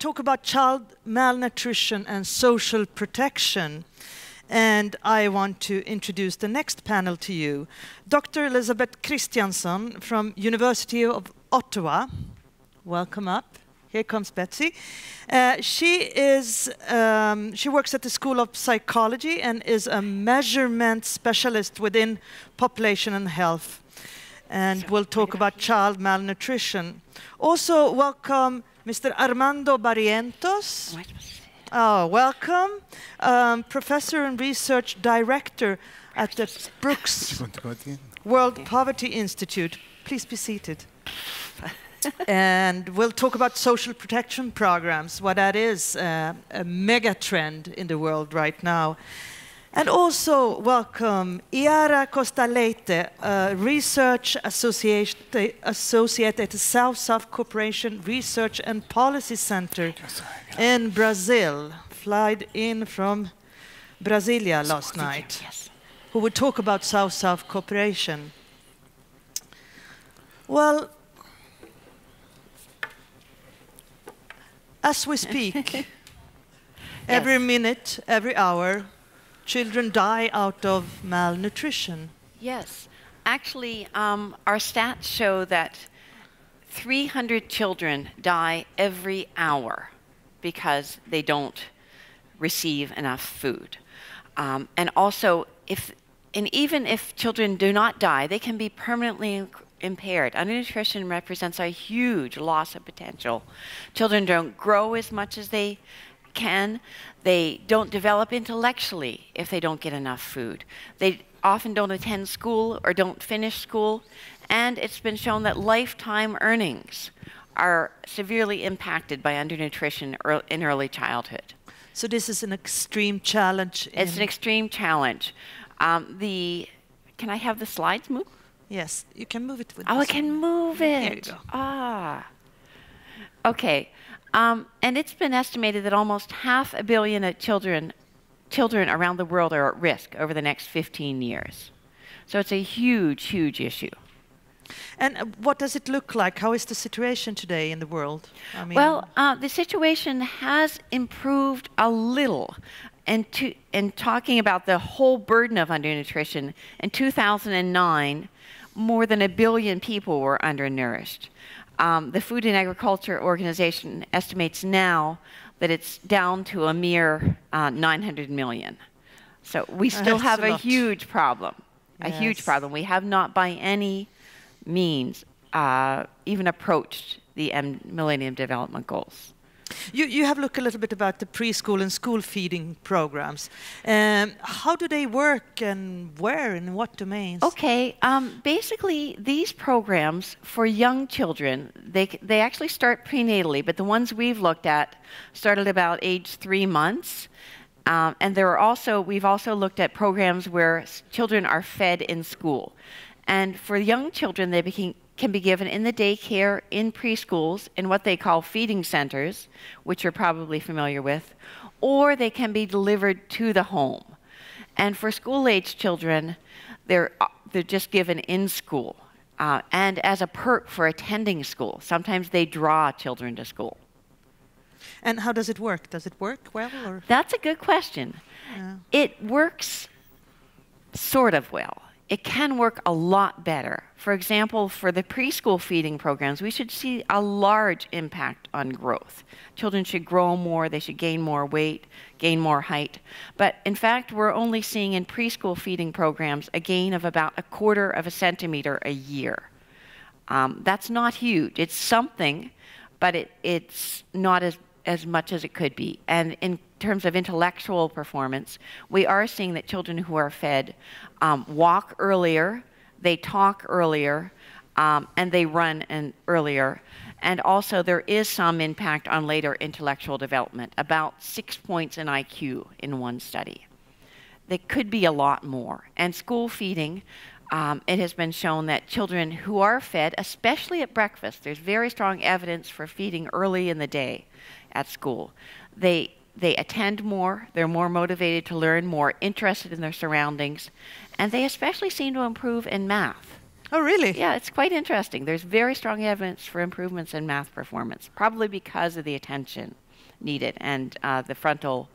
talk about child malnutrition and social protection. And I want to introduce the next panel to you. Dr. Elizabeth Kristjansson from University of Ottawa. Welcome up. Here comes Betsy. Uh, she is um, she works at the School of Psychology and is a measurement specialist within population and health. And we'll talk about child malnutrition. Also, welcome Mr. Armando Barrientos. Oh, welcome, um, professor and research director at the Brooks World Poverty Institute. Please be seated and we'll talk about social protection programs, what that is, uh, a mega trend in the world right now. And also welcome Iara Costa Leite, uh, Research Associate, Associate at the South-South Cooperation Research and Policy Center in Brazil, flied in from Brasilia last night, who will talk about South-South cooperation. Well, As we speak, yes. every minute, every hour, children die out of malnutrition. Yes. Actually, um, our stats show that 300 children die every hour because they don't receive enough food. Um, and also, if and even if children do not die, they can be permanently impaired. Undernutrition represents a huge loss of potential. Children don't grow as much as they can. They don't develop intellectually if they don't get enough food. They often don't attend school or don't finish school. And it's been shown that lifetime earnings are severely impacted by undernutrition in early childhood. So this is an extreme challenge. It's an extreme challenge. Um, the can I have the slides move? Yes, you can move it with Oh, I can move it. Here you go. Ah. Okay. Um, and it's been estimated that almost half a billion children, children around the world are at risk over the next 15 years. So it's a huge, huge issue. And uh, what does it look like? How is the situation today in the world? I mean well, uh, the situation has improved a little and, to, and talking about the whole burden of undernutrition, in 2009, more than a billion people were undernourished. Um, the Food and Agriculture Organization estimates now that it's down to a mere uh, 900 million. So we still That's have a, a huge problem, yes. a huge problem. We have not by any means uh, even approached the M Millennium Development Goals. You, you have looked a little bit about the preschool and school feeding programs. Um, how do they work and where and what domains? Okay, um, basically these programs for young children, they, they actually start prenatally, but the ones we've looked at started about age three months. Um, and there are also, we've also looked at programs where children are fed in school. And for young children, they became, can be given in the daycare, in preschools, in what they call feeding centers, which you're probably familiar with, or they can be delivered to the home. And for school age children, they're, uh, they're just given in school uh, and as a perk for attending school. Sometimes they draw children to school. And how does it work? Does it work well? Or? That's a good question. Yeah. It works sort of well it can work a lot better. For example, for the preschool feeding programs, we should see a large impact on growth. Children should grow more, they should gain more weight, gain more height. But in fact, we're only seeing in preschool feeding programs a gain of about a quarter of a centimeter a year. Um, that's not huge. It's something, but it, it's not as, as much as it could be. And in terms of intellectual performance, we are seeing that children who are fed um, walk earlier, they talk earlier, um, and they run and earlier. And also, there is some impact on later intellectual development, about six points in IQ in one study. There could be a lot more. And school feeding, um, it has been shown that children who are fed, especially at breakfast, there's very strong evidence for feeding early in the day at school. They they attend more, they're more motivated to learn, more interested in their surroundings, and they especially seem to improve in math. Oh, really? Yeah, it's quite interesting. There's very strong evidence for improvements in math performance, probably because of the attention. needed and uh, the frontal,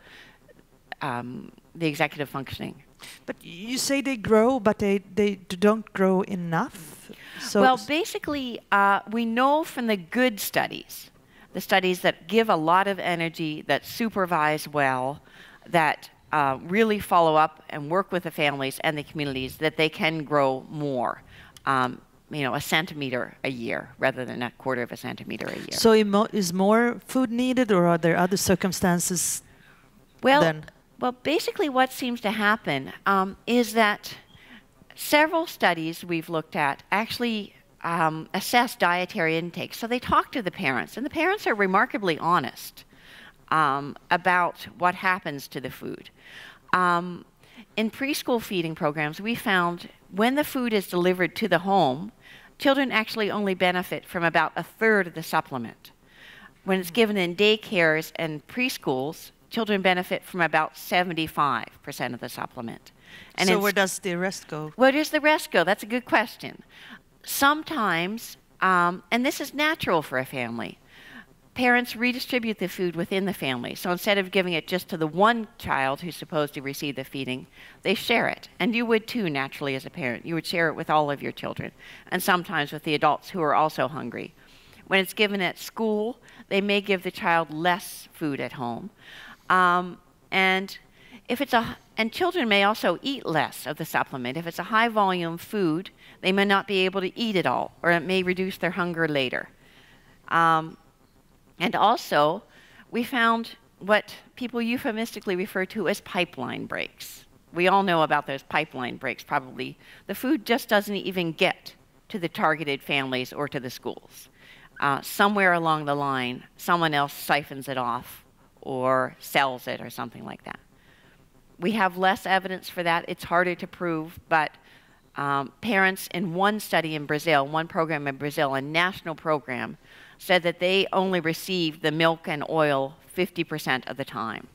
um, the executive functioning. But you say they grow, but they, they don't grow enough? So well, basically, uh, we know from the good studies, the studies that give a lot of energy, that supervise well, that uh, really follow up and work with the families and the communities, that they can grow more. Um, you know, a centimeter a year rather than a quarter of a centimeter a year. So is more food needed, or are there other circumstances? Well, then? well, basically, what seems to happen um, is that several studies we've looked at actually um, assess dietary intake. So they talk to the parents, and the parents are remarkably honest um, about what happens to the food. Um, in preschool feeding programs, we found when the food is delivered to the home, children actually only benefit from about a third of the supplement. When it's given in daycares and preschools, children benefit from about 75% of the supplement. And so where does the rest go? Where does the rest go? That's a good question. Sometimes, um, and this is natural for a family, parents redistribute the food within the family. So instead of giving it just to the one child who's supposed to receive the feeding, they share it. And you would too, naturally, as a parent. You would share it with all of your children, and sometimes with the adults who are also hungry. When it's given at school, they may give the child less food at home. Um, and if it's a and children may also eat less of the supplement. If it's a high volume food, they may not be able to eat it all, or it may reduce their hunger later. Um, and also, we found what people euphemistically refer to as pipeline breaks. We all know about those pipeline breaks, probably. The food just doesn't even get to the targeted families or to the schools. Uh, somewhere along the line, someone else siphons it off or sells it or something like that. We have less evidence for that. It's harder to prove, but um, parents in one study in Brazil, one program in Brazil, a national program, said that they only received the milk and oil 50% of the time.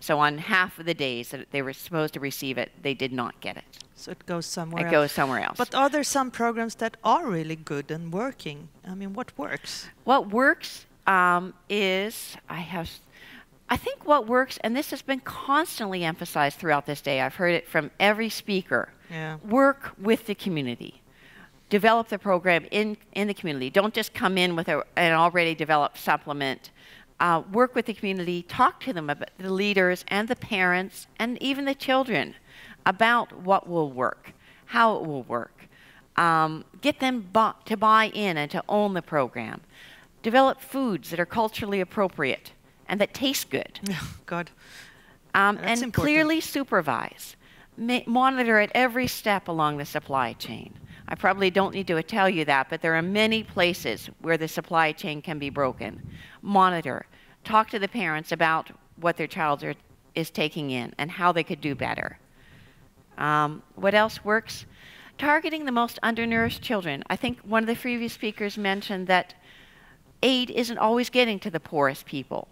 So on half of the days that they were supposed to receive it, they did not get it. So it goes somewhere it else. goes somewhere else. But are there some programs that are really good and working? I mean, what works? What works um, is I have I think what works, and this has been constantly emphasized throughout this day, I've heard it from every speaker yeah. work with the community. Develop the program in, in the community. Don't just come in with a, an already developed supplement. Uh, work with the community, talk to them about the leaders and the parents and even the children about what will work, how it will work. Um, get them bu to buy in and to own the program. Develop foods that are culturally appropriate and that taste good. God. Um, and important. clearly supervise. Ma monitor at every step along the supply chain. I probably don't need to tell you that, but there are many places where the supply chain can be broken. Monitor. Talk to the parents about what their child are, is taking in and how they could do better. Um, what else works? Targeting the most undernourished children. I think one of the previous speakers mentioned that aid isn't always getting to the poorest people.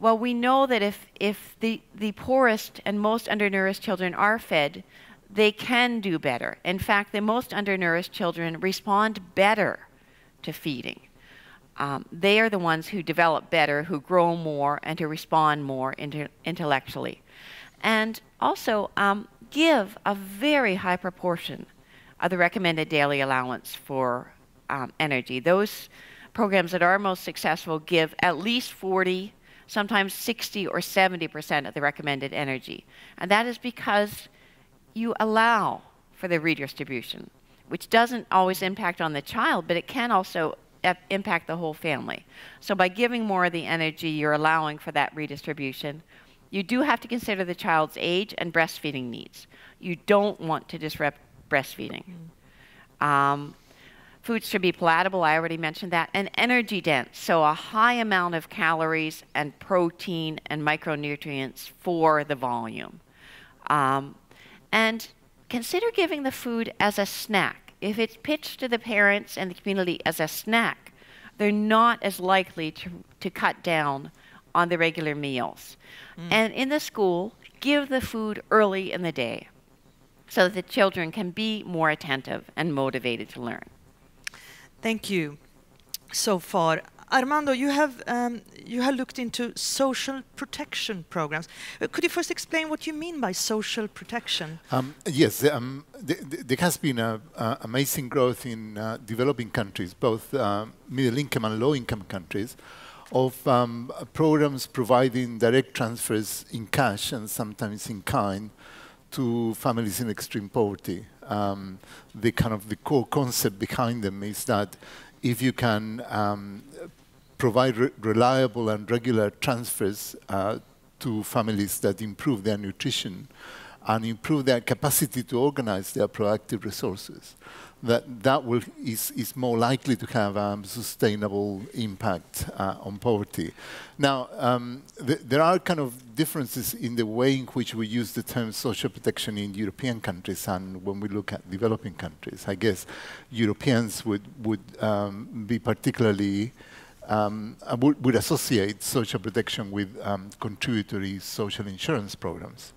Well, we know that if, if the, the poorest and most undernourished children are fed, they can do better. In fact, the most undernourished children respond better to feeding. Um, they are the ones who develop better, who grow more, and who respond more intellectually. And also, um, give a very high proportion of the recommended daily allowance for um, energy. Those programs that are most successful give at least 40 sometimes 60 or 70% of the recommended energy. And that is because you allow for the redistribution, which doesn't always impact on the child, but it can also impact the whole family. So by giving more of the energy, you're allowing for that redistribution. You do have to consider the child's age and breastfeeding needs. You don't want to disrupt breastfeeding. Mm. Um, Foods should be palatable, I already mentioned that, and energy dense, so a high amount of calories and protein and micronutrients for the volume. Um, and consider giving the food as a snack. If it's pitched to the parents and the community as a snack, they're not as likely to, to cut down on the regular meals. Mm. And in the school, give the food early in the day so that the children can be more attentive and motivated to learn. Thank you so far. Armando, you have um, you have looked into social protection programs. Uh, could you first explain what you mean by social protection? Um, yes, um, th th there has been a, amazing growth in uh, developing countries, both uh, middle-income and low-income countries, of um, programs providing direct transfers in cash and sometimes in kind to families in extreme poverty. Um, the kind of the core concept behind them is that if you can um, provide re reliable and regular transfers uh, to families that improve their nutrition and improve their capacity to organize their proactive resources, that that will, is, is more likely to have a um, sustainable impact uh, on poverty. Now, um, th there are kind of differences in the way in which we use the term social protection in European countries and when we look at developing countries. I guess Europeans would, would um, be particularly um, would, would, associate social protection with um, contributory social insurance programs.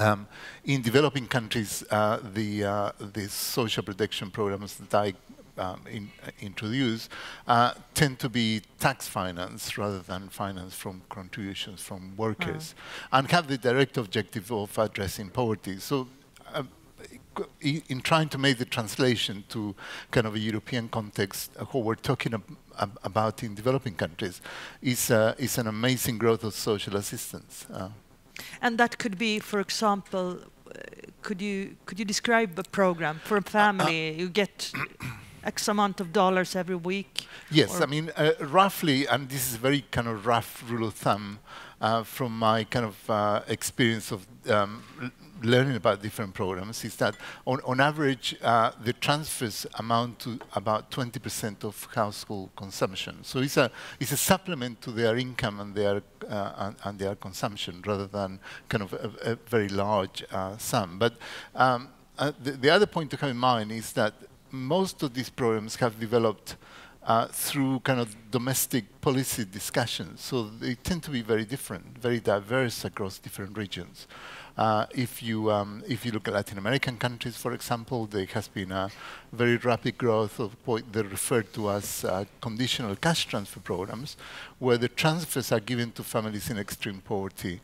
Um, in developing countries, uh, the, uh, the social protection programs that I um, in, uh, introduce uh, tend to be tax finance rather than finance from contributions from workers uh-huh. and have the direct objective of addressing poverty. So uh, in trying to make the translation to kind of a European context, uh, what we're talking ab ab about in developing countries is, uh, is an amazing growth of social assistance. Uh, and that could be, for example, uh, could you could you describe a program for a family? you get X amount of dollars every week. Yes, I mean uh, roughly, and this is a very kind of rough rule of thumb uh, from my kind of uh, experience of um, learning about different programs is that on, on average, uh, the transfers amount to about 20% of household consumption. So it's a, it's a supplement to their income and their, uh, and, and, their consumption rather than kind of a, a very large uh, sum. But um, uh, the, the, other point to have in mind is that most of these programs have developed uh, through kind of domestic policy discussions. So they tend to be very different, very diverse across different regions. Uh, if you um, if you look at Latin American countries, for example, there has been a very rapid growth of what they refer to as uh, conditional cash transfer programs, where the transfers are given to families in extreme poverty.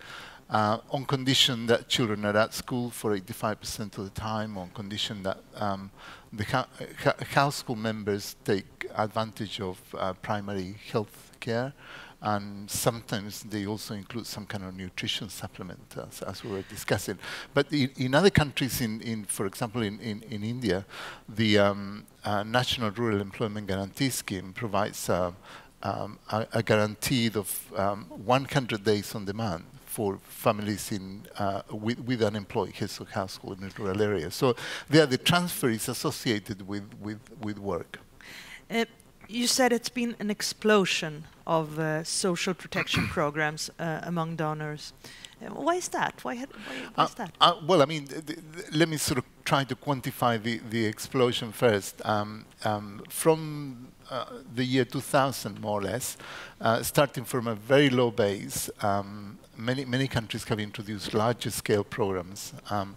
Uh, on condition that children are at school for 85% of the time, on condition that um, the household members take advantage of uh, primary health care, and sometimes they also include some kind of nutrition supplement, as, as we were discussing. But in, in other countries, in, in, for example, in, in, in India, the um, uh, National Rural Employment Guarantee Scheme provides uh, um, a, a, guarantee of um, 100 days on demand for families in, uh, with, with unemployed household in rural areas. So there the transfer is associated with, with, with work. Uh, you said it's been an explosion of uh, social protection programs uh, among donors. Uh, why is that? Why, why, why is that? Uh, well, I mean, let me sort of try to quantify the, the explosion first. Um, um, from uh, the year 2000, more or less, uh, starting from a very low base, um, many, many countries have introduced larger scale programs. Um,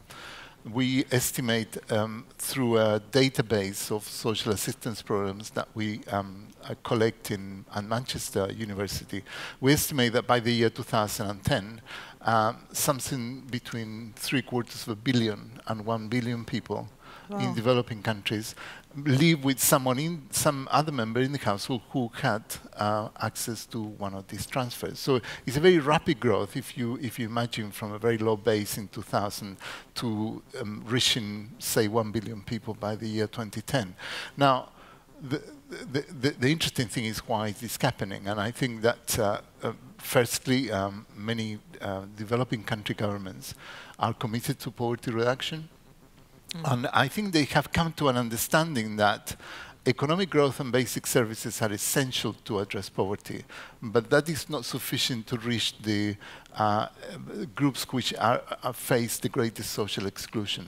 we estimate um, through a database of social assistance programs that we um, uh, collect in at Manchester University, we estimate that by the year 2010, um, something between three quarters of a billion and one billion people wow. in developing countries live with someone in some other member in the council who had uh, access to one of these transfers. So it's a very rapid growth if you if you imagine from a very low base in 2000 to um, reaching say one billion people by the year 2010. Now. The, the, the, the interesting thing is why is happening, and I think that uh, uh, firstly, um, many uh, developing country governments are committed to poverty reduction, And I think they have come to an understanding that economic growth and basic services are essential to address poverty, but that is not sufficient to reach the uh, groups which are, are face the greatest social exclusion.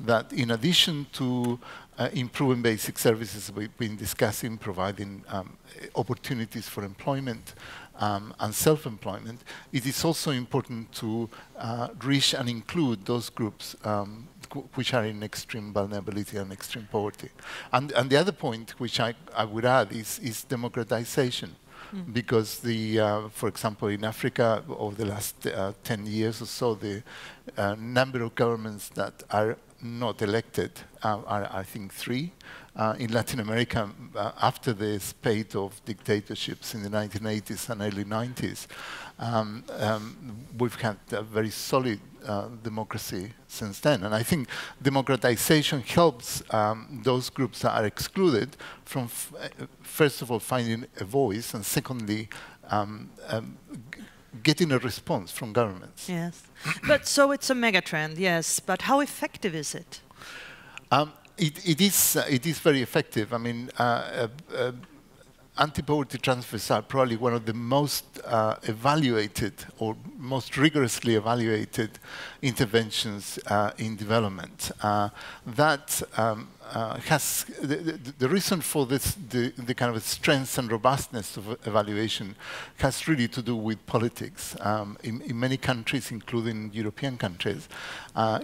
That in addition to uh, improving basic services we've been discussing, providing um, opportunities for employment um, and self-employment, it is also important to uh, reach and include those groups um, which are in extreme vulnerability and extreme poverty. And, and the other point which I, I would add is, is democratization. Mm. Because the, uh, for example, in Africa, over the last uh, 10 years or so, the uh, number of governments that are not elected uh, are, I think, three. Uh, in Latin America, uh, after the spate of dictatorships in the 1980s and early 90s, um, um, we've had a very solid uh, democracy since then. And I think democratization helps um, those groups that are excluded from, uh, first of all, finding a voice, and secondly, um, um, getting a response from governments. Yes. but so it's a megatrend, yes. But how effective is it? Um, it, it, is, uh, it is very effective. I mean, uh, uh, anti-poverty transfers are probably one of the most uh, evaluated or most rigorously evaluated interventions uh, in development. Uh, that um, uh, has the, the, reason for this, the, the, kind of strength and robustness of evaluation has really to do with politics. Um, in, in, many countries, including European countries,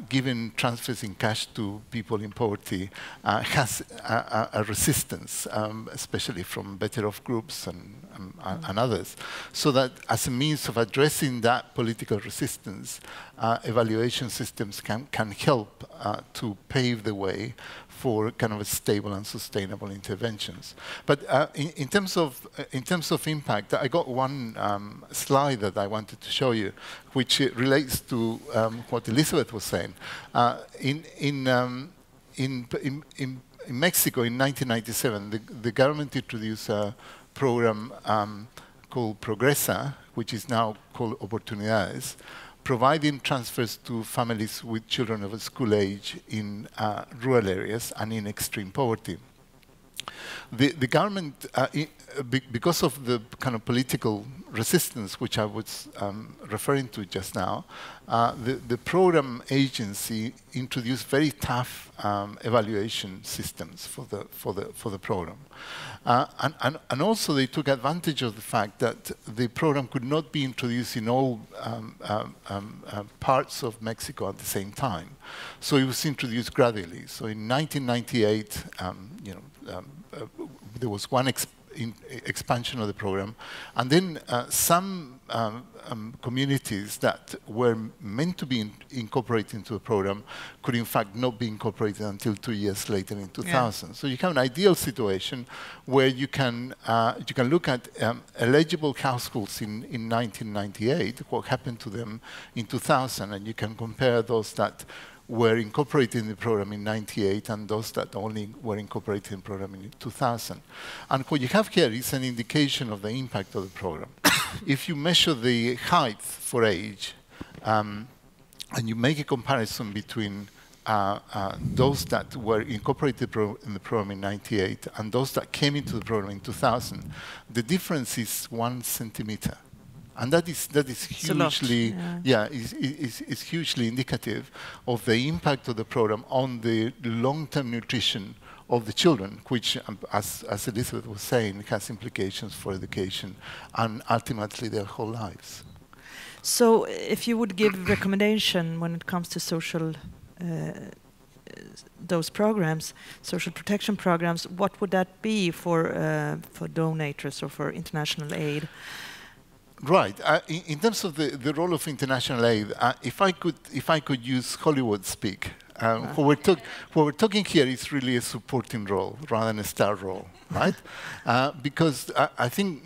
giving transfers in cash to people in poverty has a, a resistance, um, especially from better off groups and, mm. and, others. So that as a means of addressing that political resistance, uh, evaluation systems can, can help uh, to pave the way for kind of a stable and sustainable interventions. But uh, in, in, terms of uh, in terms of impact, I got one um, slide that I wanted to show you, which relates to um, what Elizabeth was saying. Uh, in in, um, in, in in in Mexico in 1997, the, the government introduced a program um, called Progresa, which is now called Oportunidades, providing transfers to families with children of school age in uh, rural areas and in extreme poverty. The, the government, uh, be because of the kind of political resistance which I was um, referring to just now, uh, the, the program agency introduced very tough um, evaluation systems for the, for the, for the program. Uh, and, and, and, also they took advantage of the fact that the program could not be introduced in all um, um, um uh, parts of Mexico at the same time. So it was introduced gradually. So in 1998, um, you know, uh, there was one expansion of the program. And then uh, some um, um, communities that were meant to be in incorporated into the program could in fact not be incorporated until two years later in 2000. Yeah. So you have an ideal situation where you can, uh, you can look at um, eligible households in, in 1998, what happened to them in 2000, and you can compare those that were incorporated in the program in 98 and those that only were incorporated in the program in 2000. And what you have here is an indication of the impact of the program. if you measure the height for age um, and you make a comparison between uh, uh, those that were incorporated in the program in 98 and those that came into the program in 2000, the difference is one centimeter. And that is, that is hugely, yeah, yeah is, is, is hugely indicative of the impact of the program on the long-term nutrition of the children, which, um, as, as Elizabeth was saying, has implications for education and ultimately their whole lives. So if you would give recommendation when it comes to social uh, those programs, social protection programs, what would that be for uh, for donors or for international aid? Right. Uh, in, in, terms of the, the role of international aid, uh, if I could if I could use Hollywood speak, um, what, we're what, we're talking here is really a supporting role rather than a star role, right? uh, because I, I think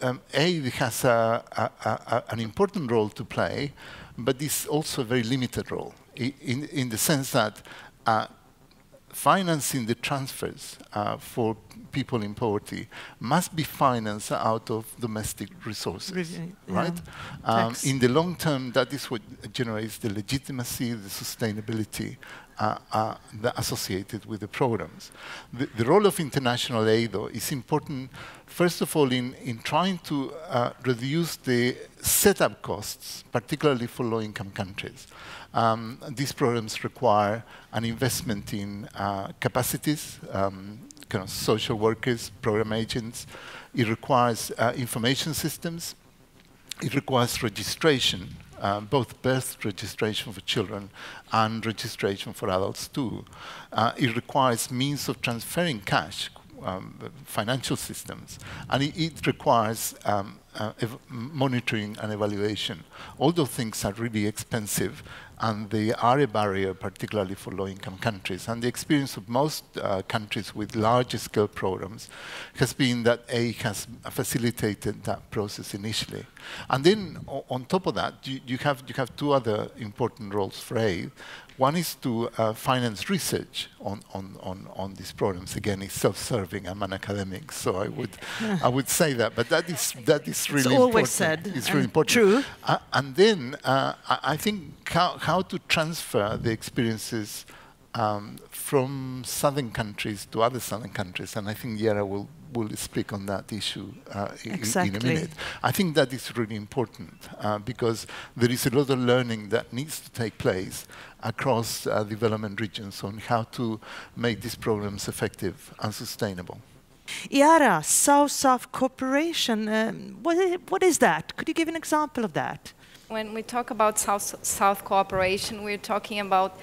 um, aid has a, a, a, an important role to play, but it's also a very limited role in, in the sense that uh, financing the transfers uh, for people in poverty must be financed out of domestic resources, yeah. right? Um, in the long term, that is what generates the legitimacy, the sustainability uh, uh, associated with the programs. The, the, role of international aid, though, is important, first of all, in, in trying to uh, reduce the setup costs, particularly for low-income countries. Um, these programs require an investment in uh, capacities, um, kind of social workers, program agents. It requires uh, information systems. It requires registration, uh, both birth registration for children and registration for adults too. Uh, it requires means of transferring cash um, financial systems, and it, it requires um, uh, monitoring and evaluation. All those things are really expensive, and are a barrier, particularly for low-income countries. And the experience of most uh, countries with large-scale programs has been that A has facilitated that process initially. And then on top of that, you, you, have, you have two other important roles for A. One is to uh, finance research on, on, on, on these problems. Again, it's self-serving. I'm an academic, so I would, I would say that. But that is, that is really it's always important. said. It's really important. True. Uh, and then uh, I, I, think how, how to transfer the experiences um, from southern countries to other southern countries. And I think Iara will will speak on that issue uh, exactly. in a minute. I think that is really important uh, because there is a lot of learning that needs to take place across uh, development regions on how to make these programs effective and sustainable. Iara, South-South cooperation, um, what, is, what is that? Could you give an example of that? When we talk about South-South cooperation, we're talking about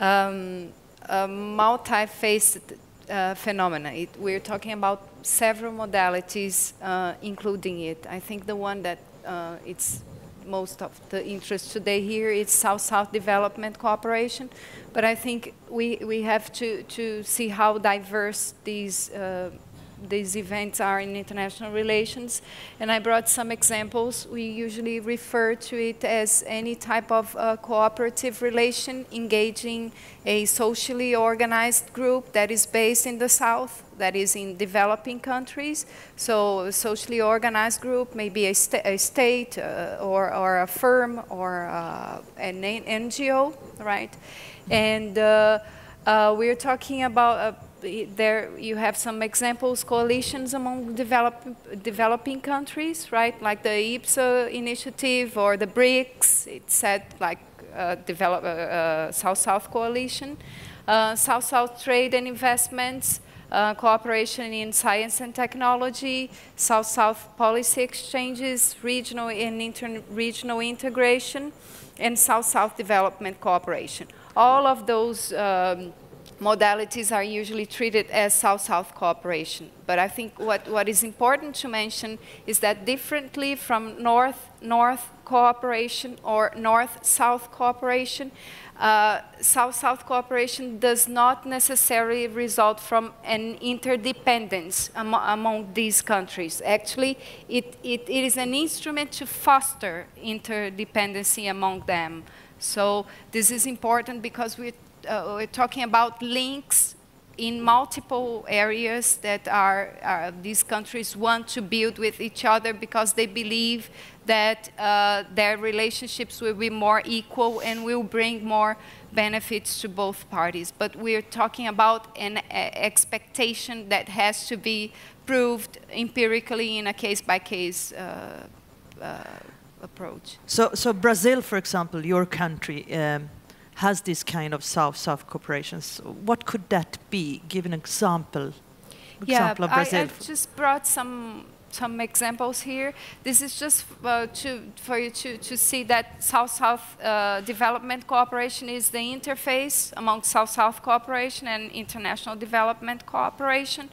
um, a multi-faceted uh, phenomena. It, we're talking about several modalities, uh, including it. I think the one that uh, it's most of the interest today here is South-South development cooperation, but I think we, we have to, to see how diverse these uh, these events are in international relations. And I brought some examples. We usually refer to it as any type of uh, cooperative relation engaging a socially organized group that is based in the South, that is in developing countries. So a socially organized group may be a, a state uh, or, or a firm or uh, an NGO, right? And uh, uh, we're talking about uh, there you have some examples, coalitions among develop, developing countries, right? Like the IBSA initiative or the BRICS, it said like uh, develop uh, South-South coalition. Uh, South-South trade and investments, uh, cooperation in science and technology, South-South policy exchanges, regional and inter-regional integration, and South-South development cooperation. All of those um, modalities are usually treated as South-South cooperation. But I think what, what is important to mention is that differently from North-North cooperation or North-South cooperation, South-South cooperation does not necessarily result from an interdependence am among these countries. Actually, it, it, it is an instrument to foster interdependency among them. So this is important because we're uh, we're talking about links in multiple areas that are, are, these countries want to build with each other because they believe that uh, their relationships will be more equal and will bring more benefits to both parties. But we're talking about an expectation that has to be proved empirically in a case-by-case -case, uh, uh, approach. So, so Brazil, for example, your country, um, has this kind of South-South cooperations. What could that be? Give an example. Yeah, example of Brazil. I, I've just brought some some examples here. This is just uh, to, for you to, to see that South-South uh, development cooperation is the interface among South-South cooperation and international development cooperation.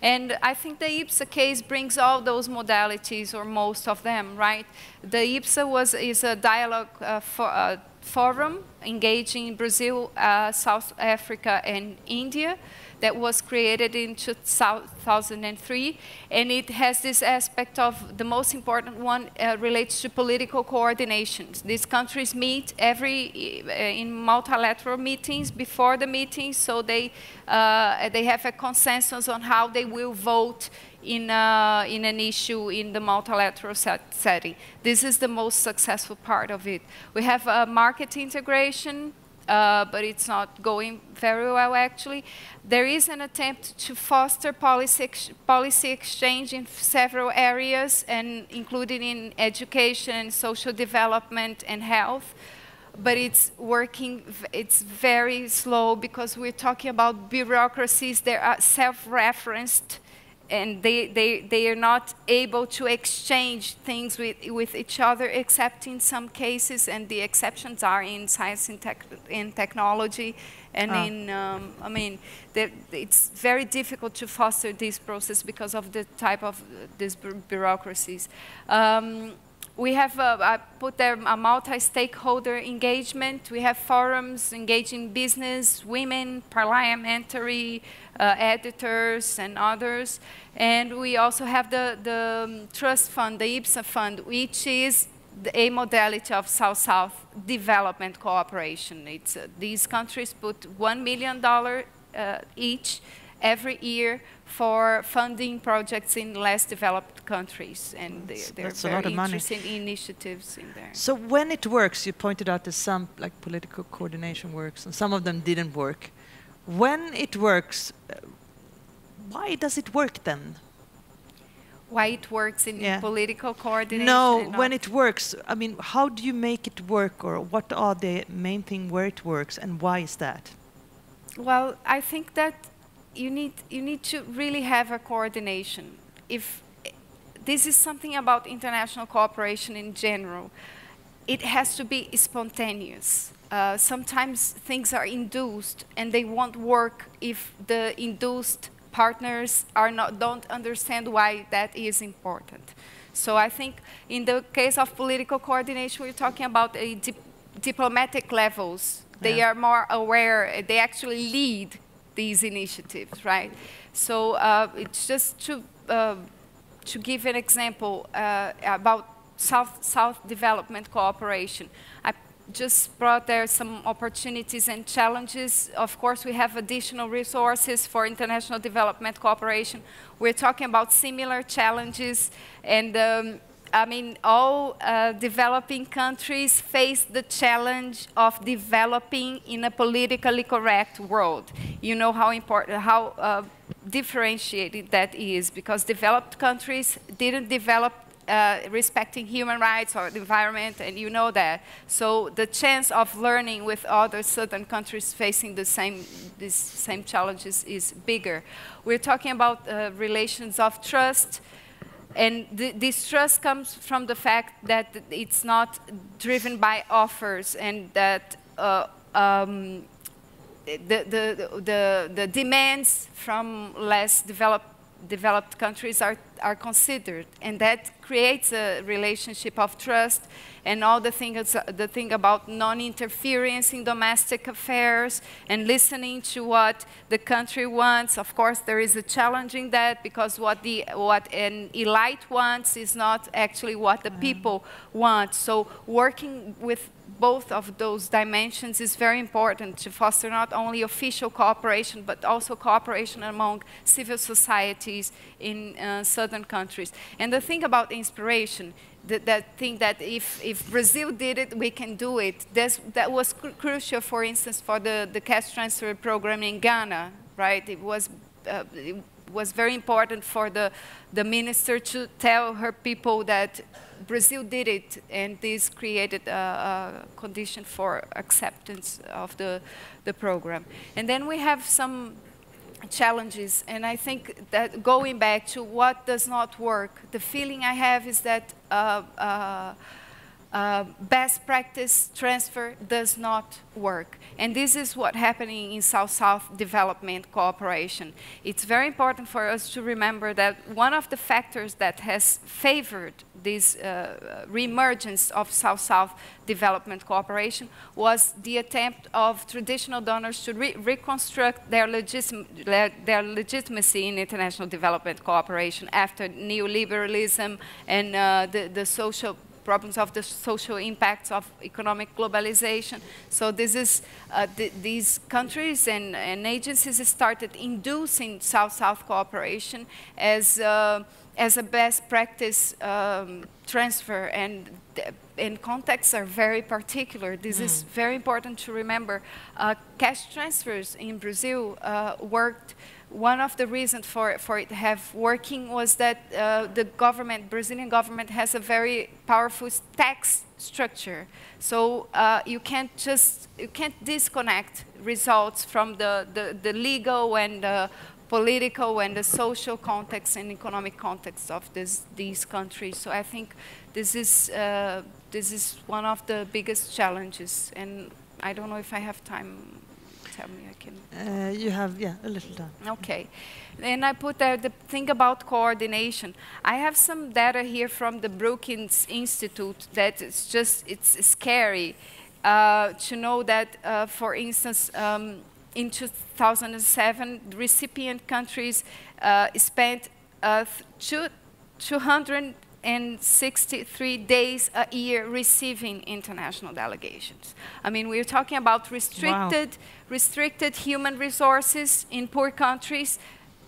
And I think the IBSA case brings all those modalities, or most of them, right? The IBSA was, is a dialogue uh, for, uh, forum engaging Brazil, uh, South Africa, and India that was created in 2003. And it has this aspect of the most important one uh, relates to political coordination. These countries meet every uh, in multilateral meetings before the meetings, so they, uh, they have a consensus on how they will vote in, uh, in an issue in the multilateral set setting. This is the most successful part of it. We have a market integration, uh, but it's not going very well actually. There is an attempt to foster policy, ex policy exchange in several areas and including in education, social development and health but it's working, it's very slow because we're talking about bureaucracies that are self-referenced and they, they, they are not able to exchange things with, with each other except in some cases, and the exceptions are in science and, tech, in technology and ah. in, um, I mean, it's very difficult to foster this process because of the type of uh, these bureaucracies. Um, we have, uh, put there a multi-stakeholder engagement. We have forums engaging business, women, parliamentary, uh, editors, and others. And we also have the, the um, trust fund, the IBSA fund, which is a modality of South-South development cooperation. It's, uh, these countries put $1 million uh, each every year for funding projects in less developed countries. And that's, they're, that's very interesting initiatives in there. So when it works, you pointed out that some like political coordination works and some of them didn't work. When it works, uh, why does it work then? why it works in yeah. political coordination? No, when it works, I mean, how do you make it work, or what are the main thing where it works, and why is that? Well, I think that you need you need to really have a coordination. If this is something about international cooperation in general, it has to be spontaneous. Uh, sometimes things are induced, and they won't work if the induced partners are not, don't understand why that is important. So I think in the case of political coordination, we're talking about a dip diplomatic levels. They yeah. are more aware, they actually lead these initiatives, right? So uh, it's just to, uh, to give an example uh, about South-South development cooperation. I just brought there some opportunities and challenges. Of course, we have additional resources for international development cooperation. We're talking about similar challenges, and um, I mean, all uh, developing countries face the challenge of developing in a politically correct world. You know how important, how uh, differentiated that is, because developed countries didn't develop uh, respecting human rights or the environment, and you know that. So the chance of learning with other southern countries facing the same, these same challenges is bigger. We're talking about uh, relations of trust, and th this trust comes from the fact that it's not driven by offers and that uh, um, the, the, the, the demands from less developed developed countries are, are considered. And that creates a relationship of trust and all the things the thing about non-interference in domestic affairs and listening to what the country wants. Of course, there is a challenge in that because what the what an elite wants is not actually what the mm. people want. So working with both of those dimensions is very important to foster not only official cooperation, but also cooperation among civil societies in uh, southern countries. And the thing about inspiration, that, that thing that if, if Brazil did it, we can do it, That's, that was cr crucial, for instance, for the, the cash transfer program in Ghana, right? It was, uh, it was very important for the, the minister to tell her people that Brazil did it, and this created a, a, condition for acceptance of the, the program. And then we have some challenges, and I think that going back to what does not work, the feeling I have is that uh, uh, uh, best practice transfer does not work. And this is what's happening in South-South development cooperation. It's very important for us to remember that one of the factors that has favored this uh, reemergence of South-South development cooperation was the attempt of traditional donors to re reconstruct their, their, legitimacy in international development cooperation after neoliberalism and uh, the, the social problems of the social impacts of economic globalization. So this is, uh, th these countries and, and, agencies started inducing South-South cooperation as, uh, as a best practice um, transfer and and contexts are very particular. This mm. is very important to remember. Uh, cash transfers in Brazil uh, worked one of the reasons for, for it have working was that uh, the government, Brazilian government, has a very powerful tax structure. So uh, you can't just, you can't disconnect results from the, the, the legal and the political and the social context and economic context of this, these countries. So I think this is, uh, this is one of the biggest challenges. And I don't know if I have time tell me. I can. Uh, you have yeah a little time. Okay, and I put uh, the thing about coordination. I have some data here from the Brookings Institute that it's just it's scary uh, to know that, uh, for instance. Um, in 2007, recipient countries uh, spent uh, two, 200 363 days a year receiving international delegations. I mean, we're talking about restricted, wow. restricted human resources in poor countries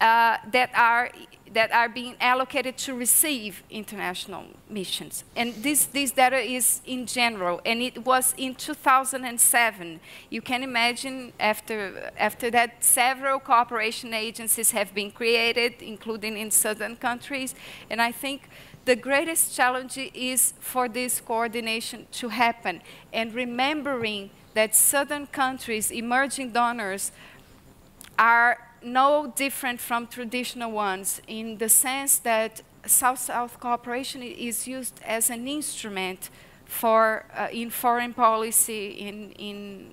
uh, that are that are being allocated to receive international missions. And this, this data is in general, and it was in 2007. You can imagine after, after that, several cooperation agencies have been created, including in southern countries. And I think the greatest challenge is for this coordination to happen, and remembering that southern countries, emerging donors, are no different from traditional ones in the sense that South-South cooperation is used as an instrument for uh, in foreign policy, in, in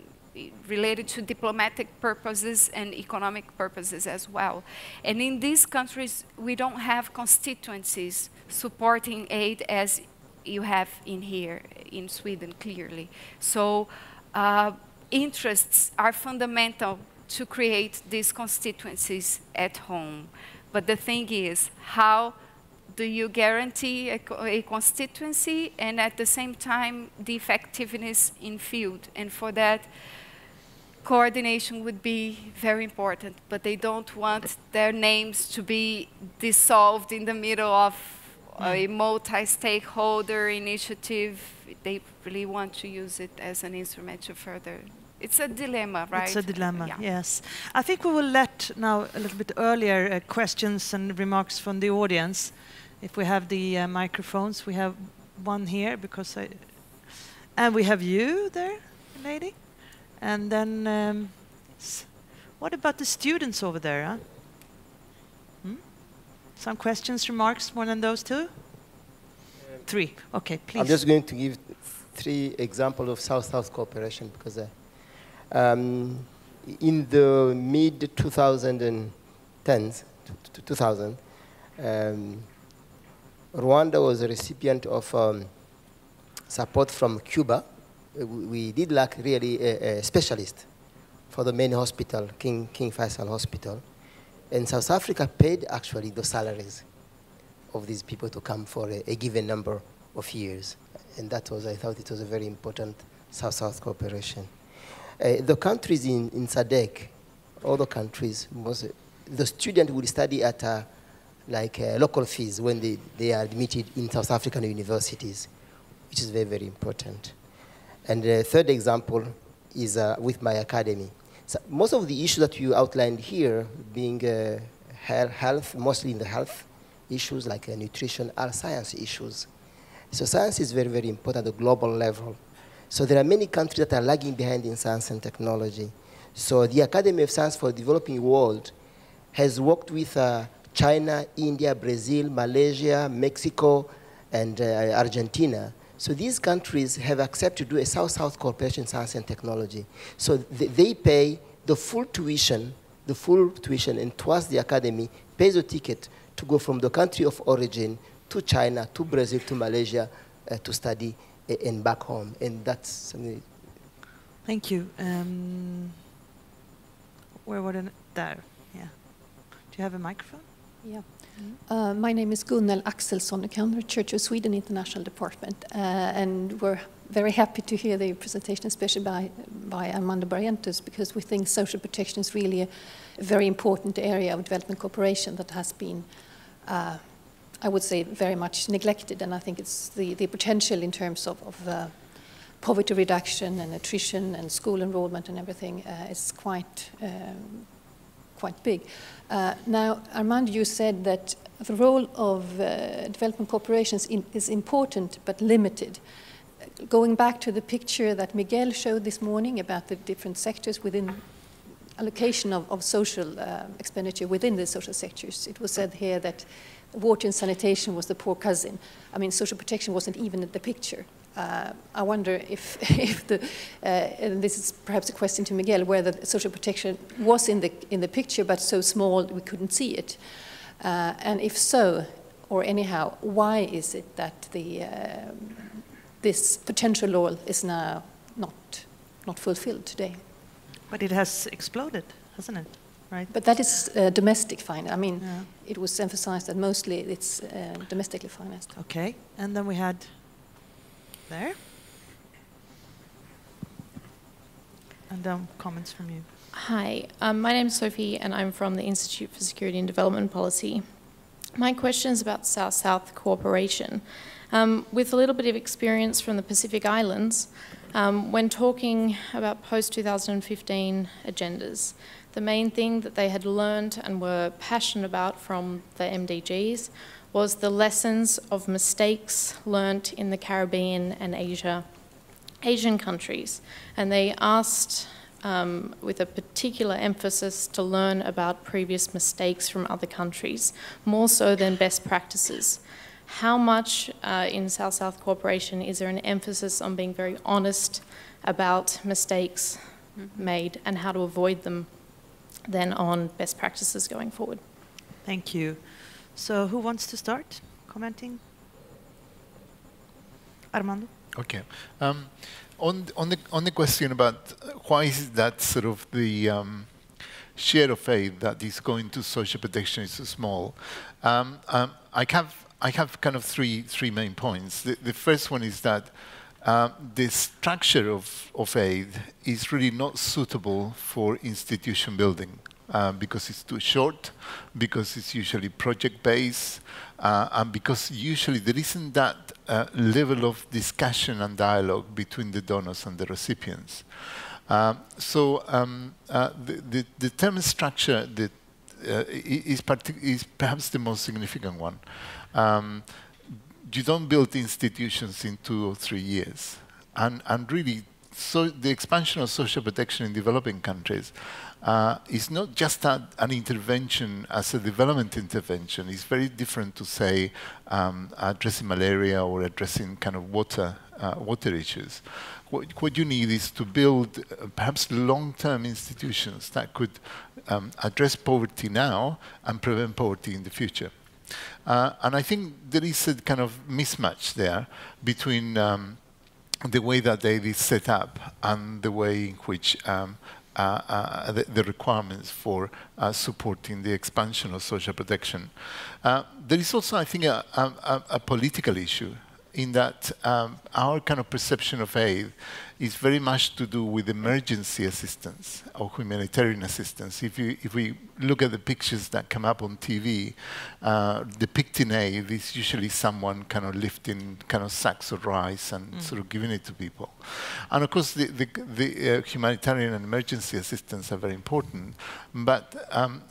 related to diplomatic purposes and economic purposes as well. And in these countries, we don't have constituencies supporting aid as you have in here, in Sweden, clearly. So uh, interests are fundamental to create these constituencies at home. But the thing is, how do you guarantee a, a, constituency and at the same time the effectiveness in field? And for that, coordination would be very important, but they don't want their names to be dissolved in the middle of a multi-stakeholder initiative. They really want to use it as an instrument to further it's a dilemma, right? It's a dilemma, yeah. yes. I think we will let now a little bit earlier uh, questions and remarks from the audience. If we have the uh, microphones, we have one here because I, and we have you there, lady. And then, um, what about the students over there? Huh? Some questions, remarks, more than those two? Um, three. Okay, please. I'm just going to give three examples of South-South cooperation because uh, um, in the mid 2010s, 2000, um, Rwanda was a recipient of um, support from Cuba. We, we did lack really a, a, specialist for the main hospital, King, King Faisal Hospital. And South Africa paid actually the salaries of these people to come for a, a given number of years. And that was, I thought it was a very important South-South cooperation. Uh, the countries in, in SADC, other countries, most, the student would study at uh, like uh, local fees when they, they are admitted in South African universities, which is very, very important. And the third example is uh, with my academy. So most of the issues that you outlined here, being uh, health, mostly in the health issues like uh, nutrition, are science issues. So science is very, very important at the global level. So there are many countries that are lagging behind in science and technology. So the Academy of Science for the Developing World has worked with uh, China, India, Brazil, Malaysia, Mexico, and uh, Argentina. So these countries have accepted to do a South-South cooperation in science and technology. So th they pay the full tuition, the full tuition, and twice the academy pays a ticket to go from the country of origin to China, to Brazil, to Malaysia uh, to study and back home. And that's something. Thank you. Um, where were they? There. Yeah. Do you have a microphone? Yeah. Uh, my name is Gunnel Axelsson, account Church of Sweden International Department, uh, and we're very happy to hear the presentation, especially by, by Armando Barrientos, because we think social protection is really a, a very important area of development cooperation that has been uh, I would say, very much neglected. And I think it's the, the potential in terms of, of uh, poverty reduction and nutrition and school enrollment and everything uh, is quite, um, quite big. Uh, now, Armand, you said that the role of uh, development corporations in, is important but limited. going back to the picture that Miguel showed this morning about the different sectors within allocation of, of social uh, expenditure within the social sectors, it was said here that water and sanitation was the poor cousin. I mean, social protection wasn't even in the picture. Uh, I wonder if, if the, uh, and this is perhaps a question to Miguel, whether social protection was in the, in the picture but so small we couldn't see it. Uh, and if so, or anyhow, why is it that the, uh, this potential law is now not, not fulfilled today? But it has exploded, hasn't it? Right. But that is uh, domestic finance. I mean, yeah. it was emphasized that mostly it's uh, domestically financed. Okay, and then we had there. And then comments from you. Hi, um, my name is Sophie, and I'm from the Institute for Security and Development Policy. My question is about South-South cooperation. Um, with a little bit of experience from the Pacific Islands, um, when talking about post-2015 agendas, the main thing that they had learned and were passionate about from the MDGs was the lessons of mistakes learnt in the Caribbean and Asia, Asian countries. And they asked um, with a particular emphasis to learn about previous mistakes from other countries, more so than best practices. How much uh, in South-South cooperation is there an emphasis on being very honest about mistakes made and how to avoid them than on best practices going forward? Thank you. So who wants to start commenting? Armando? Okay. Um, on, on, the, on the question about why is that sort of the um, share of aid that is going to social protection is so small, um, um, I, have, I have kind of three, three main points. The, the first one is that uh, the structure of, of aid is really not suitable for institution building. Uh, because it's too short, because it's usually project-based, uh, and because usually there isn't that uh, level of discussion and dialogue between the donors and the recipients. Um, so um, uh, the, the, the, term structure that, uh, is, is, perhaps the most significant one. Um, you don't build institutions in two or three years. And, and really, so the expansion of social protection in developing countries uh, is not just a, an intervention as a development intervention. It's very different to say um, addressing malaria or addressing kind of water uh, water issues. What, what, you need is to build uh, perhaps long-term institutions that could um, address poverty now and prevent poverty in the future. Uh, and I think there is a kind of mismatch there between um, the way that is set up and the way in which um, uh, uh, the, the, requirements for uh, supporting the expansion of social protection. there is also, I think, a, a, a political issue in that um, our kind of perception of aid is very much to do with emergency assistance or humanitarian assistance. If, you, if we look at the pictures that come up on TV, uh, depicting aid is usually someone kind of lifting kind of sacks of rice and mm. sort of giving it to people. And of course, the, the, the uh, humanitarian and emergency assistance are very important, but um,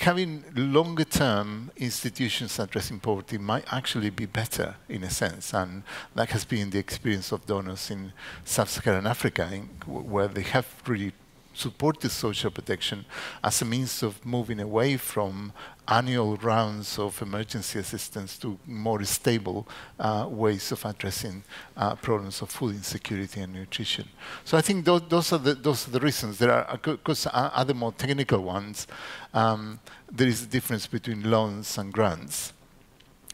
having longer term institutions addressing poverty might actually be better in a sense. And that has been the experience of donors in sub Saharan Africa, in, where they have really supported social protection as a means of moving away from annual rounds of emergency assistance to more stable uh, ways of addressing uh, problems of food insecurity and nutrition. So I think those, those, are, the, those are the reasons. There are, of course, other more technical ones. Um, there is a difference between loans and grants.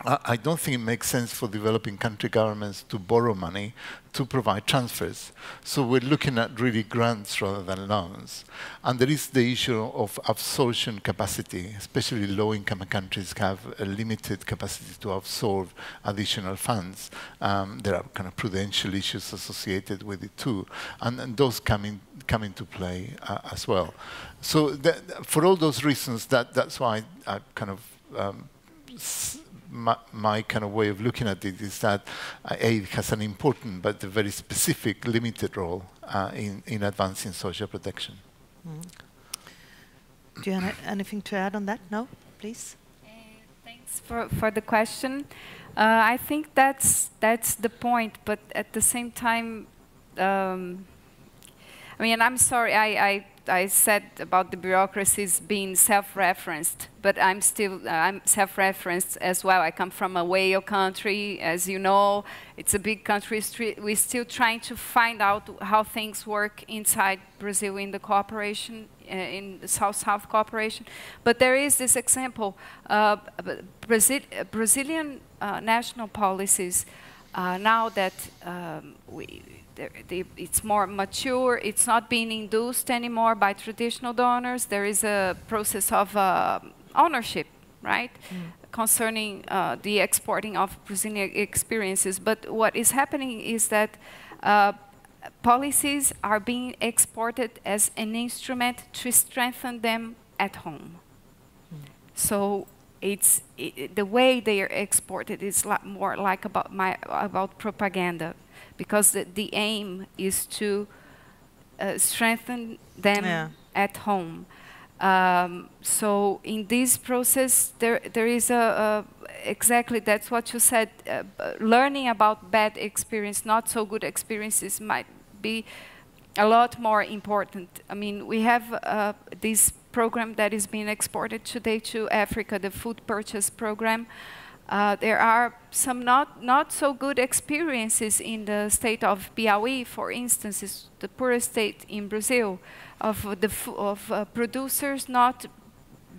I don't think it makes sense for developing country governments to borrow money to provide transfers. So we're looking at really grants rather than loans. And there is the issue of absorption capacity, especially low-income countries have a limited capacity to absorb additional funds. Um, there are kind of prudential issues associated with it too, and, and those come, in, come into play uh, as well. So that, for all those reasons, that, that's why I, kind of um, my, my, kind of way of looking at it is that uh, aid has an important but a very specific, limited role uh, in, in advancing social protection. Mm. Do you have anything to add on that? No, please. Uh, thanks thanks for, for the question. Uh, I think that's that's the point, but at the same time, um, I mean, I'm sorry, I, I I said about the bureaucracies being self-referenced, but I'm still uh, I'm self-referenced as well. I come from a whale country, as you know. It's a big country. We're still trying to find out how things work inside Brazil in the cooperation, uh, in South-South cooperation. But there is this example: uh, Brazil, Brazilian uh, national policies. Uh, now that um, we it's more mature. It's not being induced anymore by traditional donors. There is a process of uh, ownership, right, mm. concerning uh, the exporting of Brazilian experiences. But what is happening is that uh, policies are being exported as an instrument to strengthen them at home. Mm. So it's it, the way they are exported is more like about my about propaganda because the, the aim is to uh, strengthen them yeah. at home. Um, so in this process, there there is a, a exactly that's what you said. Uh, learning about bad experience, not so good experiences, might be a lot more important. I mean, we have uh, this program that is being exported today to Africa, the food purchase program. Uh, there are some not, not so good experiences in the state of Piauí, for instance, is the poorest state in Brazil, of, the of uh, producers not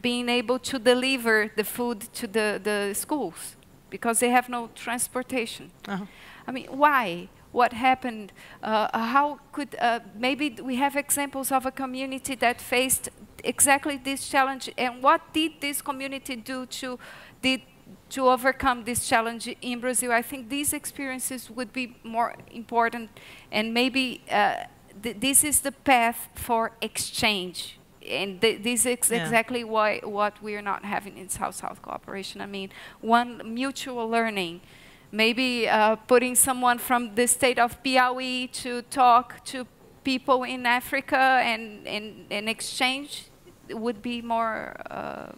being able to deliver the food to the, the schools because they have no transportation. Uh -huh. I mean, why? What happened? Uh, how could, uh, maybe we have examples of a community that faced exactly this challenge, and what did this community do to, did to overcome this challenge in Brazil. I think these experiences would be more important, and maybe uh, th this is the path for exchange. And th this is yeah. exactly why what we are not having in South-South cooperation. I mean, one mutual learning, maybe uh, putting someone from the state of Piauí to talk to people in Africa and, and, and exchange would be more uh,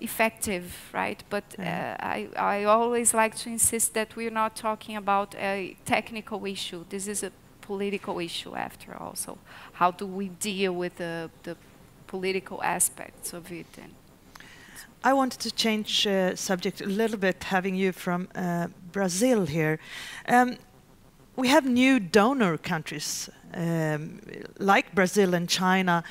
effective, right? But uh, I, I always like to insist that we're not talking about a technical issue. This is a political issue after all. So how do we deal with the, the political aspects of it? And I wanted to change uh, subject a little bit, having you from uh, Brazil here. Um, we have new donor countries um, like Brazil and China.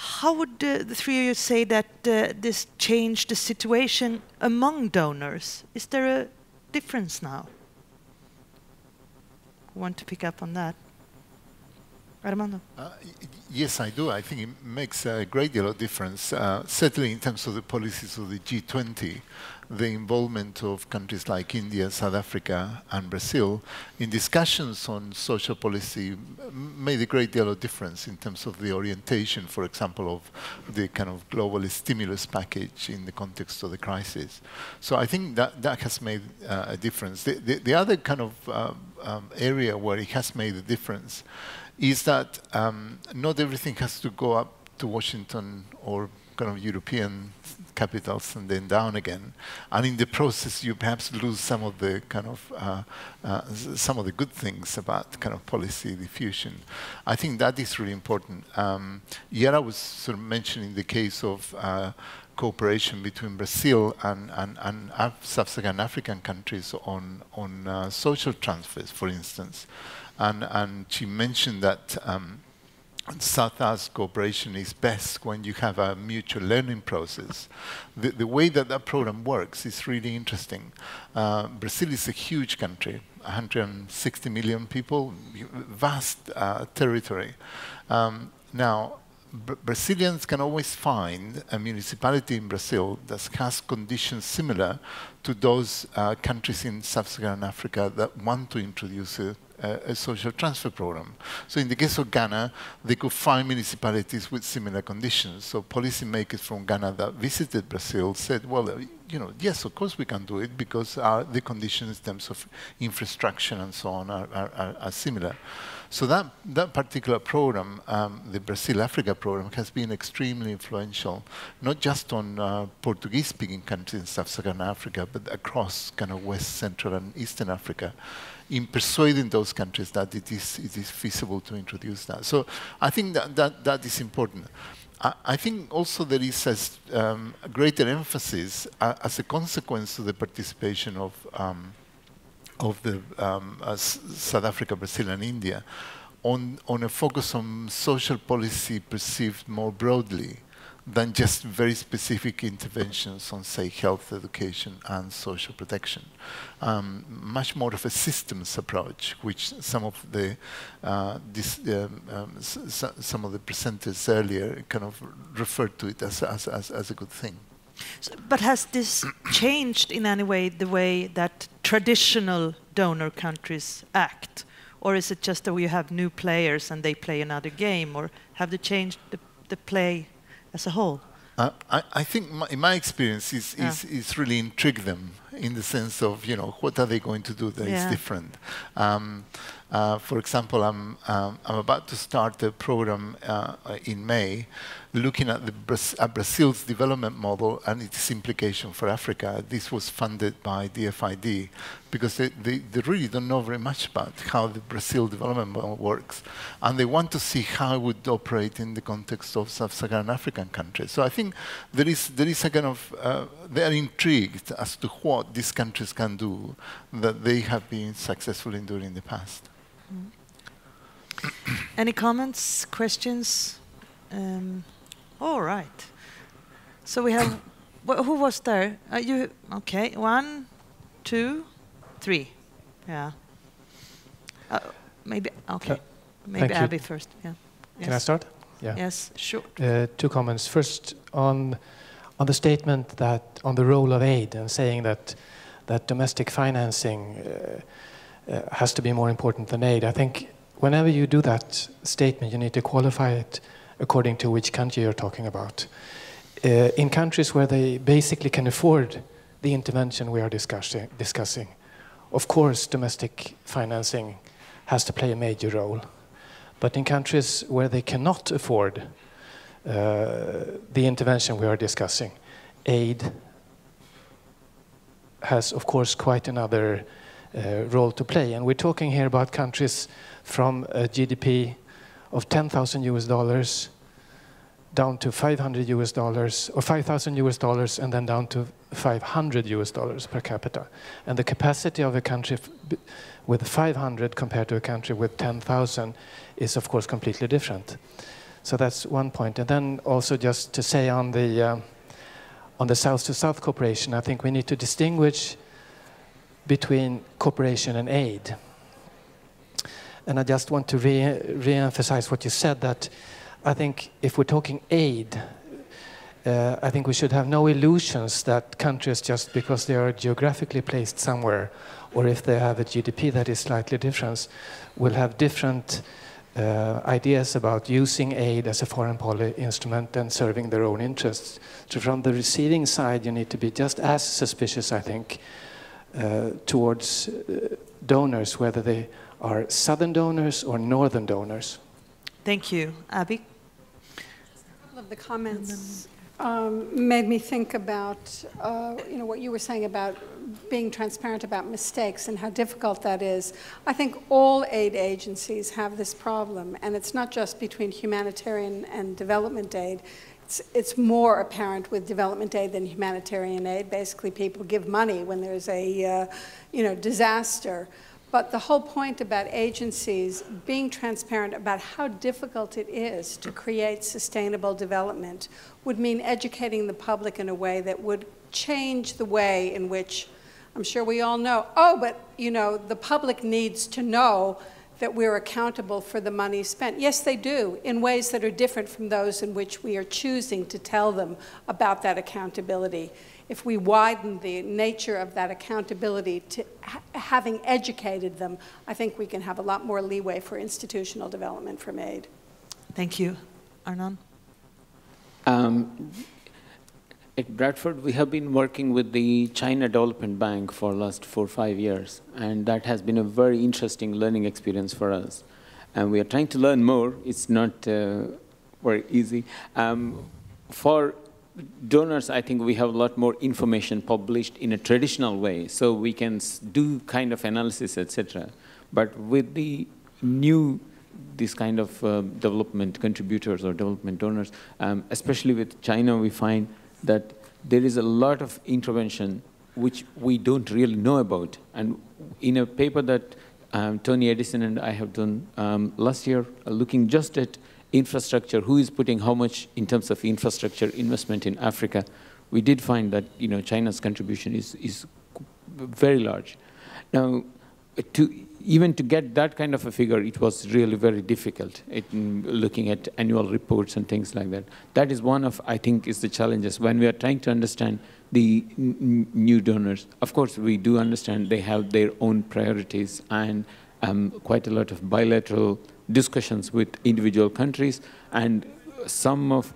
How would uh, the three of you say that uh, this changed the situation among donors? Is there a difference now? Want to pick up on that? Armando? Uh, yes, I do. I think it makes a great deal of difference, uh, certainly in terms of the policies of the G20 the involvement of countries like India, South Africa, and Brazil in discussions on social policy made a great deal of difference in terms of the orientation, for example, of the kind of global stimulus package in the context of the crisis. So I think that, that has made uh, a difference. The, the, the, other kind of um, um, area where it has made a difference is that um, not everything has to go up to Washington or kind of European capitals and then down again. And in the process, you perhaps lose some of the kind of uh, uh, some of the good things about kind of policy diffusion. I think that is really important. Um, Iara was sort of mentioning the case of uh, cooperation between Brazil and, and, and sub-Saharan African countries on, on uh, social transfers, for instance. And, and she mentioned that um, South-South cooperation is best when you have a mutual learning process. The, the way that that program works is really interesting. Uh, Brazil is a huge country, 160 million people, vast uh, territory. Um, now, Brazilians can always find a municipality in Brazil that has conditions similar to those uh, countries in sub-Saharan Africa that want to introduce a, a, social transfer program. So in the case of Ghana, they could find municipalities with similar conditions. So policymakers from Ghana that visited Brazil said, well, you know, yes, of course we can do it because uh, the conditions in terms of infrastructure and so on are, are, are similar. So that, that particular program, um, the Brazil-Africa program, has been extremely influential, not just on uh, Portuguese-speaking countries in sub-Saharan Africa, but across kind of West, Central, and Eastern Africa, in persuading those countries that it is, it is feasible to introduce that. So I think that, that, that is important. I, think also there is a, um, a greater emphasis uh, as a consequence of the participation of um, of the um, uh, South Africa, Brazil, and India on, on a focus on social policy perceived more broadly than just very specific interventions on, say, health, education, and social protection. Um, much more of a systems approach, which some of the uh, this, um, um, some of the presenters earlier kind of referred to it as, as, as, as a good thing. So, but has this changed in any way the way that traditional donor countries act? Or is it just that we have new players and they play another game? Or have they changed the, the play as a whole? Uh, I, I, think my, in my experience is, yeah. is, is, really intrigue them in the sense of, you know, what are they going to do that yeah. is different? Um, uh, for example, I'm, um, I'm about to start a program uh, in May looking at, the Brazil's development model and its implication for Africa. This was funded by DFID because they, they, they, really don't know very much about how the Brazil development model works. And they want to see how it would operate in the context of sub-Saharan African countries. So I think there is, there is a kind of, uh, they are intrigued as to what these countries can do that they have been successful in doing in the past. Mm. Any comments, questions? Um, all right. So we have, wh who was there? Uh, you, okay, one, two, three. Yeah. Uh, maybe, okay. Uh, maybe Abby first, yeah. Yes. Can I start? Yeah. Yes, sure. Uh, two comments. First, on, on the statement that, on the role of aid and saying that, that domestic financing uh, uh, has to be more important than aid. I think whenever you do that statement, you need to qualify it according to which country you're talking about. Uh, in countries where they basically can afford the intervention we are discussing, discussing, of course, domestic financing has to play a major role. But in countries where they cannot afford uh, the intervention we are discussing, aid has, of course, quite another uh, role to play. And we're talking here about countries from a GDP of 10,000 US dollars down to 500 US dollars or 5,000 US dollars and then down to 500 US dollars per capita. And the capacity of a country with 500 compared to a country with 10,000 is of course completely different. So that's one point. And then also just to say on the uh, on the South to South cooperation, I think we need to distinguish between cooperation and aid. And I just want to re-emphasize what you said, that I think if we're talking aid, uh, I think we should have no illusions that countries, just because they are geographically placed somewhere, or if they have a GDP that is slightly different, will have different uh, ideas about using aid as a foreign policy instrument and serving their own interests. So from the receiving side, you need to be just as suspicious, I think, uh, towards uh, donors, whether they are southern donors or northern donors. Thank you. Abby? A couple of the comments um, made me think about, uh, you know, what you were saying about being transparent about mistakes and how difficult that is. I think all aid agencies have this problem, and it's not just between humanitarian and development aid. It's, it's more apparent with development aid than humanitarian aid. Basically, people give money when there's a, uh, you know, disaster. But the whole point about agencies being transparent about how difficult it is to create sustainable development would mean educating the public in a way that would change the way in which I'm sure we all know, oh, but you know, the public needs to know that we're accountable for the money spent. Yes, they do, in ways that are different from those in which we are choosing to tell them about that accountability. If we widen the nature of that accountability to ha having educated them, I think we can have a lot more leeway for institutional development from aid. Thank you. Arnon? Um, at Bradford, we have been working with the China Development Bank for last four or five years, and that has been a very interesting learning experience for us. And we are trying to learn more. It's not uh, very easy. Um, for donors, I think we have a lot more information published in a traditional way, so we can do kind of analysis, etc. But with the new these kind of uh, development contributors or development donors, um, especially with China, we find that there is a lot of intervention which we don't really know about. And in a paper that um, Tony Addison and I have done um, last year, uh, looking just at infrastructure, who is putting how much in terms of infrastructure investment in Africa, we did find that you know China's contribution is is very large. Now, to even to get that kind of a figure, it was really very difficult. It, looking at annual reports and things like that. That is one of, I think, is the challenges when we are trying to understand the new donors. Of course, we do understand they have their own priorities and um, quite a lot of bilateral discussions with individual countries, and some of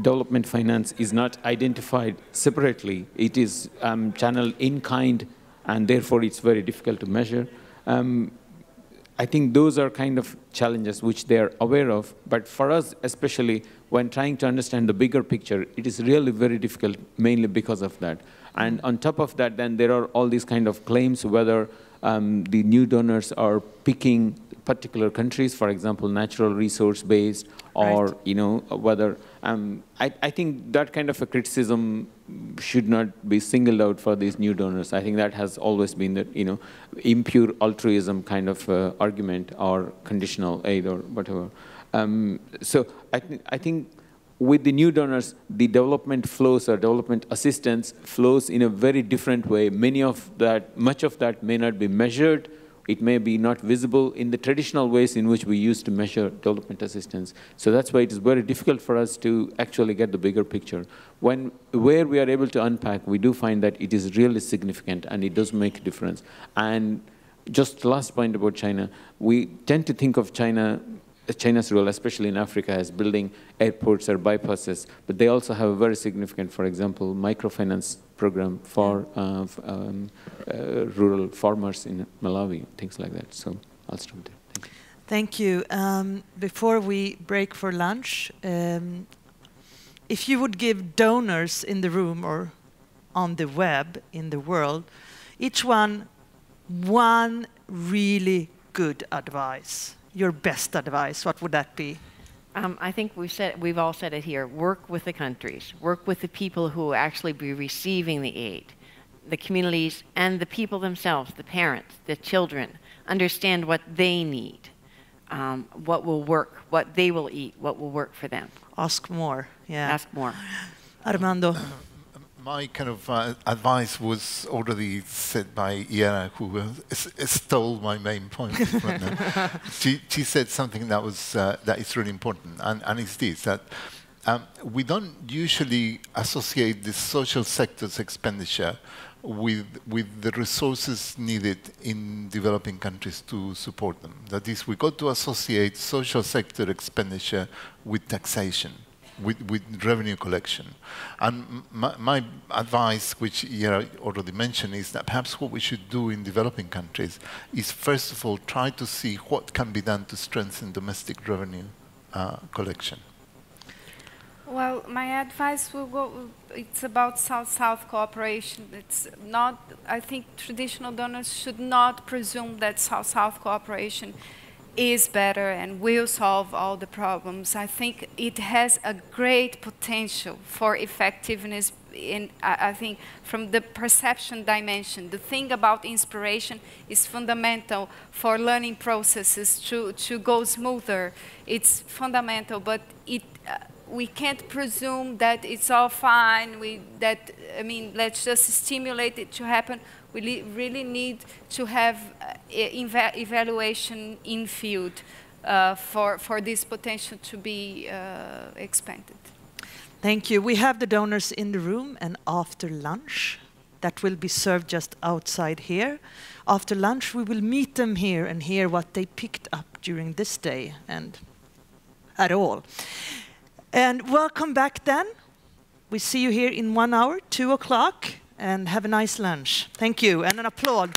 development finance is not identified separately. It is um, channeled in kind, and therefore it's very difficult to measure. Um, I think those are kind of challenges which they are aware of. But for us, especially when trying to understand the bigger picture, it is really very difficult, mainly because of that. And on top of that, then there are all these kind of claims whether um, the new donors are picking particular countries, for example, natural resource based, or right. you know whether um, I, I think that kind of a criticism should not be singled out for these new donors. I think that has always been the you know impure altruism kind of uh, argument or conditional aid or whatever. Um, so I, th I think with the new donors, the development flows or development assistance flows in a very different way. Many of that, much of that may not be measured it may be not visible in the traditional ways in which we used to measure development assistance. So that's why it is very difficult for us to actually get the bigger picture. When, where we are able to unpack, we do find that it is really significant and it does make a difference. And just last point about China, we tend to think of China China's role, especially in Africa, is building airports or bypasses, but they also have a very significant, for example, microfinance program for uh, um, uh, rural farmers in Malawi, things like that. So I'll stop there. Thank you. Thank you. Um, before we break for lunch, um, if you would give donors in the room or on the web in the world, each one one really good advice your best advice, what would that be? Um, I think we've said we've all said it here. Work with the countries. Work with the people who will actually be receiving the aid, the communities, and the people themselves, the parents, the children. Understand what they need, um, what will work, what they will eat, what will work for them. Ask more. Yeah. Ask more. Armando my kind of uh, advice was already said by Iara, who uh, stole my main point. she, she, said something that was uh, that is really important, and, and it's this that um, we don't usually associate the social sector's expenditure with with the resources needed in developing countries to support them. That is, we got to associate social sector expenditure with taxation with, with revenue collection. And my, my, advice, which you already mentioned, is that perhaps what we should do in developing countries is first of all try to see what can be done to strengthen domestic revenue uh, collection. Well, my advice will go, it's about South-South cooperation. It's not, I think traditional donors should not presume that South-South cooperation is better and will solve all the problems. I think it has a great potential for effectiveness in, I think, from the perception dimension. The thing about inspiration is fundamental for learning processes to, to go smoother. It's fundamental, but it, uh, we can't presume that it's all fine. We, that, I mean, let's just stimulate it to happen. We really need to have uh, eva evaluation in field uh, for, for this potential to be uh, expanded. Thank you. We have the donors in the room and after lunch that will be served just outside here. After lunch, we will meet them here and hear what they picked up during this day and at all. And welcome back then. We see you here in one hour, two o'clock, and have a nice lunch. Thank you, and an applause.